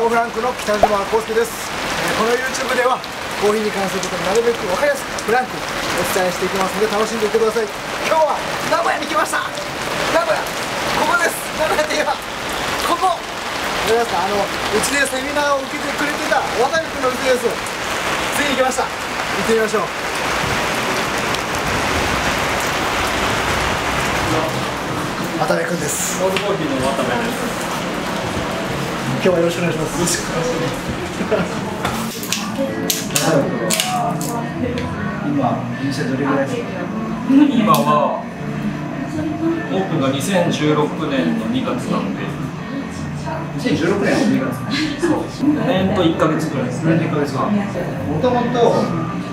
ラボフランクの北島康介です、えー、この YouTube ではコーヒーに関することになるべく分かりやすくフランクにお伝えしていきますので楽しんでいってください。今日は名古屋に来ました。名古屋。ここです。名古屋といえばここ。わかりますか？あのうちでセミナーを受けてくれてた渡辺君の店です。ついに来ました。行ってみましょう。渡辺君です。今日はよろしくお願いします。今店どれぐらいですか今はオープンが2016年の2月なんで。2016年の2月そう。4年と1か月ぐらいです。4年と1か月はもともと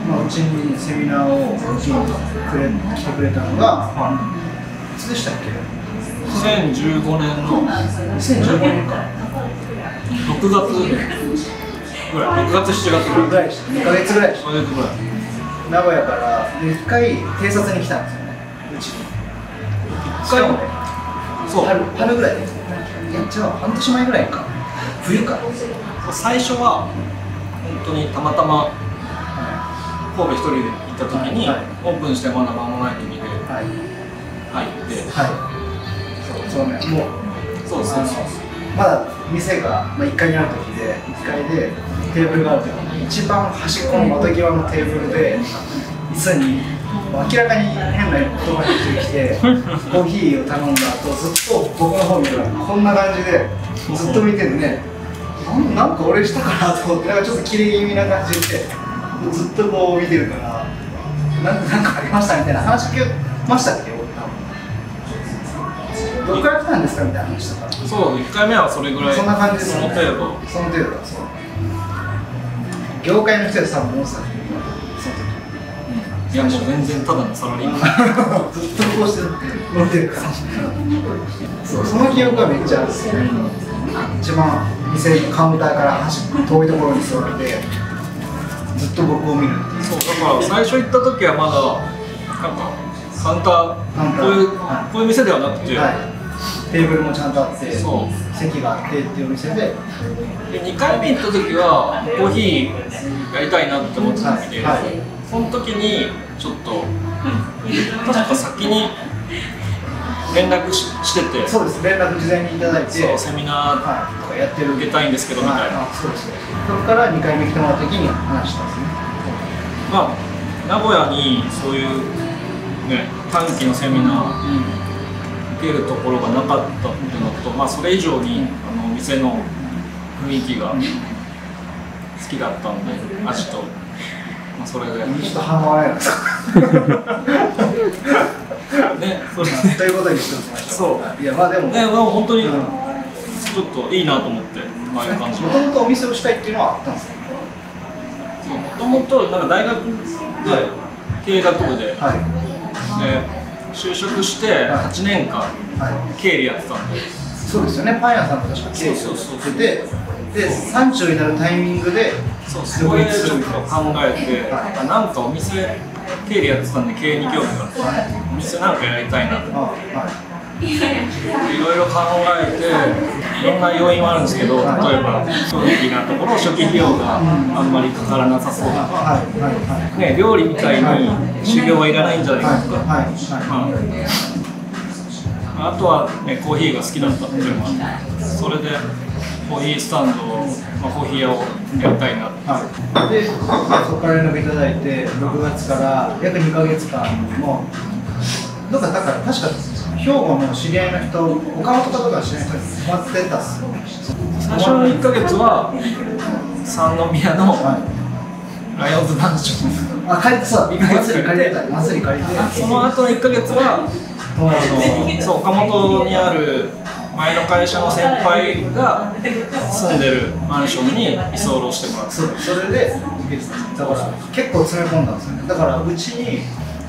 まあ、うちにセミナーをくれ来てくれたのが、はい、いつでしたっけ2015年の。2015年か6月ぐらい。6月7月ぐらい。2か月ぐらい。それぐらい名古屋から1回偵察に来たんですよね。うちに1回？もねそう。春春ぐらいで。いや違う半年前ぐらいか。冬か。最初は本当にたまたま神戸一人で行った時に、オープンしてまだ間もない時で入って、はい。そうね。もう。そうそうそうまだ店が、まあ、1階にある時で1階でテーブルがある時に一番端っこの窓際のテーブルで椅子に明らかに変な言葉が出てきて コーヒーを頼んだ後ずっと僕の方見るこんな感じでずっと見てるねなんか俺したかなと思ってなんかちょっとキレ気味な感じでずっとこう見てるからなんなんかありましたみたいな話聞きましたっけ？どこから来たんですかみたいな話とか。そう1回目はそれぐらいそんな感じですその程度その程度だそう。業界の人で多分思ってたんその時。いやもう全然ただのサラリーマン。ずっとこうして乗ってるか。らそうその記憶はめっちゃあるっすね。一番店のカウンターから遠いところに座ってずっと僕を見るそうだから最初行った時はまだなんかカウンターこういう、はい、こういう店ではなくて、はいテーブルもちゃんとあって席があってっていうお店で。で2回目行った時はコーヒーやりたいなって思ってた時で、はい、その時にちょっと、うん、確か先に連絡ししてて。そうです。連絡事前にいただいて。そうセミナーとかやってる受けたいんですけどみたいな、はい、そうです。そこから2回目来てもらった時に話したんですね。まあ名古屋にそういうね短期のセミナー、うんけるところがなかったっていうのと、まあ、それ以上にあの店の雰囲気が好きだったんで味と、まあ、それでちょっと半笑い。なんです。かねそれということにしておきましょう。そう。いやまあでも。ねまあ本当にちょっといいなと思ってああいう感じもともとお店をしたいっていうのはあったんですか？もともとなんか大学で経営学部で、はい、で就職して8年間経理やってたんで、そうですよね。パン屋さんと確か経理をしててで山頂になるタイミングでそうそれちょっと考えて、はい、なんかお店経理やってたんで経営に興味があって、はい、お店なんかやりたいなと。思って。はい。いろいろ考えていろんな要因はあるんですけど例えば正直なところ初期費用があんまりかからなさそうだとか、ね、料理みたいに修行はいらないんじゃないかとか、あとは、ね、コーヒーが好きだったっていうのもあってそれでコーヒースタンドを、まあ、コーヒー屋をやりたいなはい、でそこから連絡いただいて6月から約2か月間もどっかだから確か兵庫の知り合いの人岡本とか知り合いの人に泊まってた。っす最初の1か月は三宮のライオンズマンション。あ借りてそう借りてた祭り借りてその後の1か月はあのそう岡本にある前の会社の先輩が住んでるマンションに居候してもらってそれでだから結構詰め込んだんですよね。だからうちに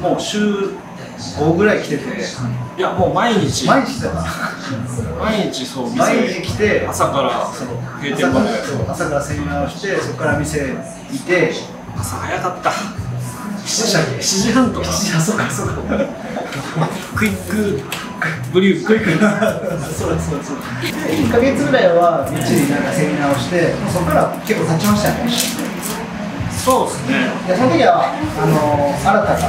もう週5ぐらい来てていやもう毎日。毎日だ毎日そう毎日来て朝から閉店まで。朝からセミナーをしてそこから店いて朝早かった。7時7時半とか。7時そうかそうか。Quick。Brew。Quick。そうだそうだそうだ。1か月ぐらいはみっちりなんかセミナーをしてそこから結構経ちましたよねそうですね。でその時はあの新たが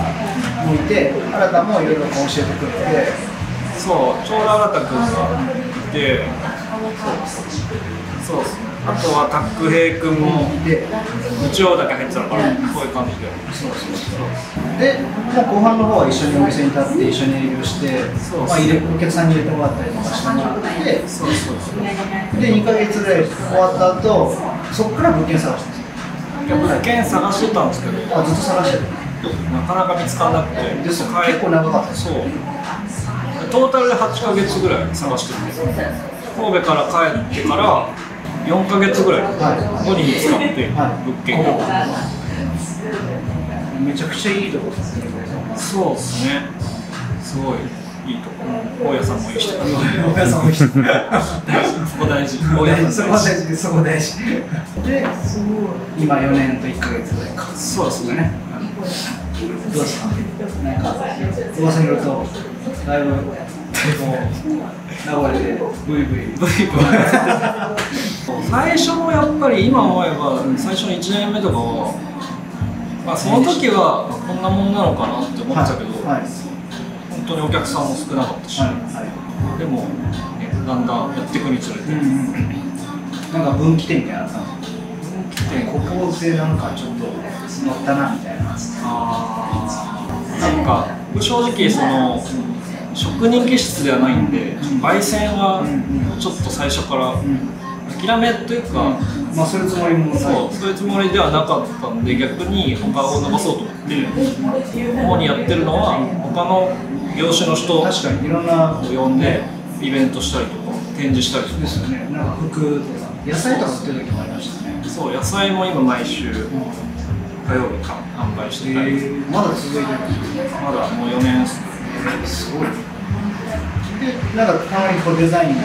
もいて新たもいろいろ教えてくれて。そうちょうど新君がいて。そうです。ねあとはタック平君もで日曜だけ入ってたのかなこういう感じで。そうそうそうでもう後半の方は一緒にお店に立って一緒に営業してそうまあ、入れお客さんに入れてもらったりとかしてもらってそうそうそうで2か月ぐらい終わった後そこから物件探してるんですよ物件探してたんですけど。あずっと探してるなかなか見つからなくて。で結構長かった。ですそう。トータルで8ヶ月ぐらい探してて。神戸から帰ってから4ヶ月ぐらい後に見つかってはい。物件がめちゃくちゃいいとこですね。そうですね。すごいいいとこ大家さんもいい人お母さんもいい人そこ大事大家さそこ大ん大事事そこ大事。で今4年と1か月ぐらいかそうですね。どうですか？なんか噂によるとだいぶ名古屋でブイブイ。ブイブイ。最初のやっぱり今思えば最初の1年目とかは、まあ、その時はこんなもんなのかなって思ってたけど、はい。本当にお客さんも少なかったし、はいはい。でも、ね、だんだんやっていくにつれて、うんうんなんか分岐点みたいなのあったのでここでなんかちょっと乗ったなみたいな。あー。なんか正直その職人気質ではないんで焙煎はちょっと最初からうん諦めというか、まあそういうつもりもそうそういうつもりではなかったんで逆に他を伸ばそうと思って主にやってるのは他の業種の人を確かにいろんな呼んでイベントしたりとか展示したりとか。ですよね。なんか服とか。野菜とか売ってる時もありましたね。そう野菜も今毎週火曜日か販売してたり、まだ続いてるまだもう4年ですすごい。でなんかたまにこうデザイン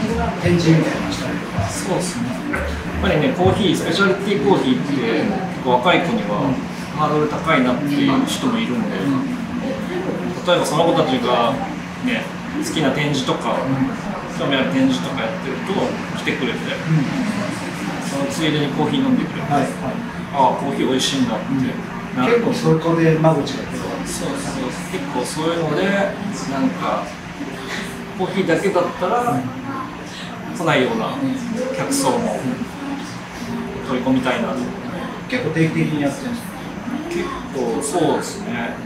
展示みたいなのしたりとかそうですね。やっぱりねコーヒースペシャリティコーヒーって結構若い子にはハードル高いなっていう人もいるんで、例えばその子たちがね好きな展示とか、興味ある展示とかやってると来てくれて、そのついでにコーヒー飲んでくれて、はい。はいああコーヒー美味しいんだってなる、結構そこで間口が広がる。そうそう結構そういうのでなんかコーヒーだけだったら来ないような客層も取り込みたいなと。結構定期的にやってるんですか？結構そうですね。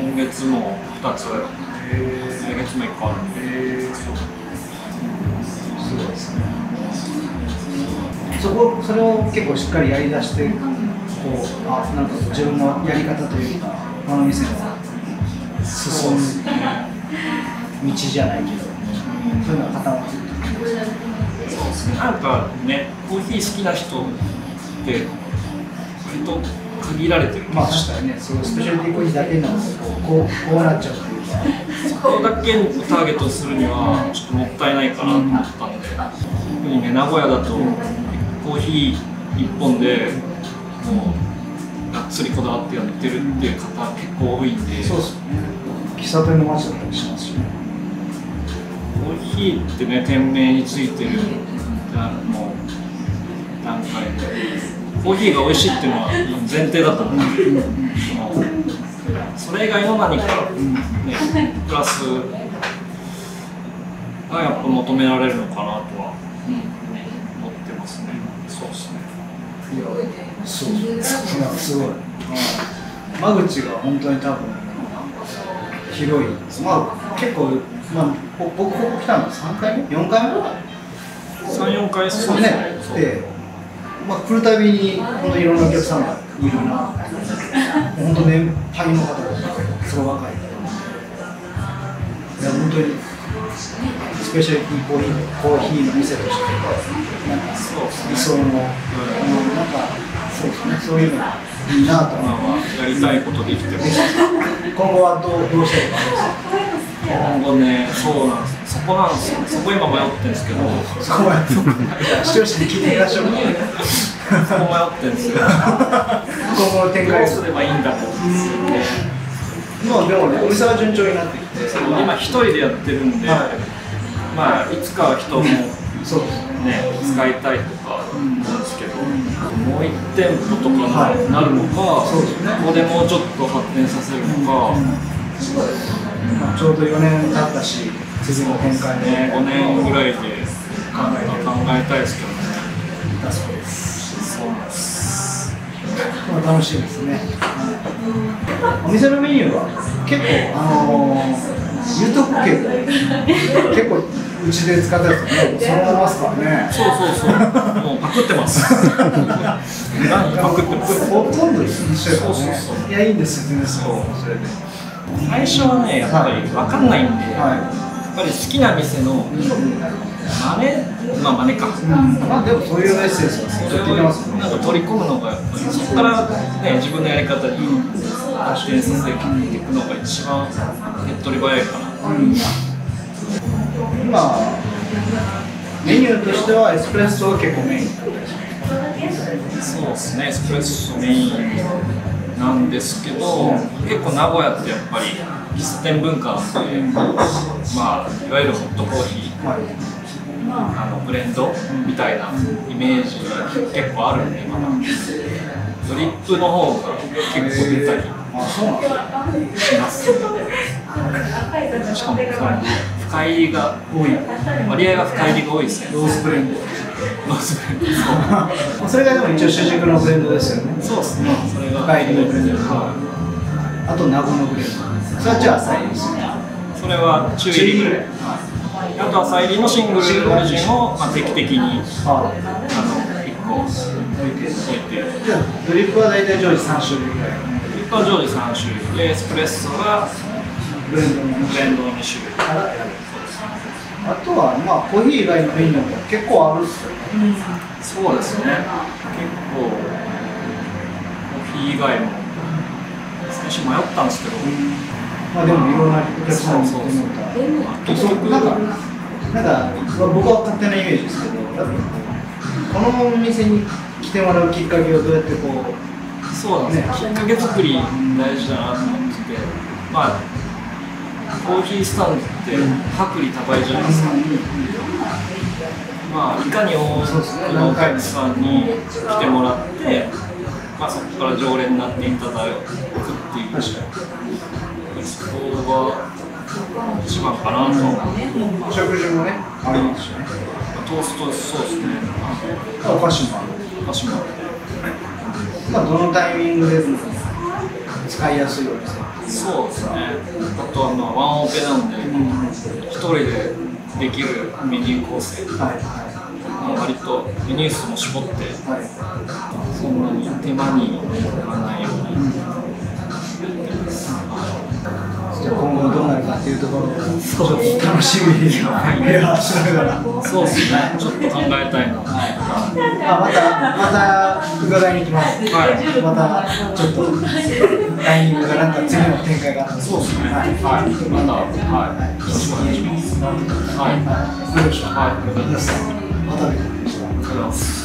今月も2つ。来月も1個あるんで、すごいですね。そこそれを結構しっかりやりだしてこうあなんか自分のやり方というかこの店の進む道じゃないけどそういうのが固まってるそうですねなんかねコーヒー好きな人って割と限られてるまあ確かにねそのスペシャリティコーヒーだけになるとこうこうこうなっちゃうというか。そこだけをターゲットにするにはちょっともったいないかなと思ったんで。特にね名古屋だとコーヒー1本でもうがっつりこだわってやってるっていう方結構多いんで。そうですよね。喫茶店の街だったりしますしねコーヒーってね店名についてるもう段階で。コーヒーが美味しいっていうのは前提だと思う。んで、それ以外の何か、ね、プラスがやっぱ求められるのかなとは思ってますね。そうですね。そうそうすごい間口が本当に多分広い。まあ結構まあぼ僕ここ来たの3回目？4回目34回そうね。そう。でまあ来るたびに本当にいろんなお客さんがいるな本当年配の方とかすごい若い。いや本当にスペシャリティコーヒーコーヒーの店としてなんか理想の、あのなんかそうですね。そういうのがいいなと思まあまあやりたいことできてる今後はどうどうしていくか今後ねそうなんですそこなんですよ。そこ今迷ってるんですけど。そこは視聴者に聞いてみましょうそこ迷ってるんですよ。今後の展開どう。すればいいんだと思ってもうでもねお店は順調になってきて今一人でやってるんで、はい。まあいつかは人もねそうです使いたいとか思うん。ですけど、もう一店舗とかになるのか、そうですね。ここでもうちょっと発展させるのか、まあ、ちょうど4年経ったし次の展開で、ね、5年ぐらいで考えたいですけどね。だそうですそうです。まあ、楽しいですね、お店のメニューは結構あのー、言うとくけど結構うちで使ったやつねそのままますからねそうそうそう。もうパクってます。何パクってます。ほとんど一緒やからねいやいいんですよ全然そそうそれで最初はね、やっぱり分かんないんで、やはっぱり好きな店の真似、まあ真似か。まあでもそういうエッセンスはそれをなんか取り込むのがやっぱりそこからね自分のやり方に発展させていくのが一番手っ取り早いかな。うん。今メニューとしてはエスプレッソが結構メイン。そうですね、エスプレッソメインなんですけど、結構名古屋ってやっぱり喫茶店文化なんで、まあいわゆるホットコーヒー。はいあのブレンドみたいなイメージが結構あるんでまだ。ドリップの方が結構出たりしますしかも深入りが多い。割合が深入りが多いですね。ロースブレンド。ロースブレンド。それがでも一応主軸のブレンドですよね。そうですねそれが深入りのブレンドはあと名護のブレン。ドそれはじゃあ浅いですねいそれは中入り。ぐらいあと浅入りのシングルオリジンを、まあ、定期的にああの1個置いて。じゃあドリップは大体常時3種類ぐらい。ドリップは常時3種類。でエスプレッソがブレンドのブレンドの2種類。あとはまあコーヒー以外のメニューも結構あるっすよそうですね。結構、以外も、最初迷ったんですけど、まあでもいろんなお客さんに行ってみたら結局、なんかなんか僕は勝手なイメージですけどこのお店に来てもらうきっかけをどうやってこうそうなんですよ、きっかけ作り大事だなと思ってて、まあ、コーヒースタンドって薄利多売じゃないですか。まあ、いかに多くのお客さんに来てもらって、まあ、そこから常連になっていただくっていう、そこが一番かなと。食事もねありますしね。トーストそうですね。お菓子も。ある私も。まあどのタイミングでも使いやすいようにそうですね。あとはまあワンオペなんで、一人でできるメニュー構成、はい。まあ割とメニュー数も絞って、はいそんなに手間にならないように。じゃあ今後どうなるかっていうところをちょっと楽しみにしながらそうですね。ちょっと考えたいな。あまたまた伺いに来ます。はいまたちょっとタイミングがなんか次の展開がそうですね。はい。はい。また、はい。よろしくお願いします。はい。よろしく。はい。ありがとうございます。また渡部じゃないです。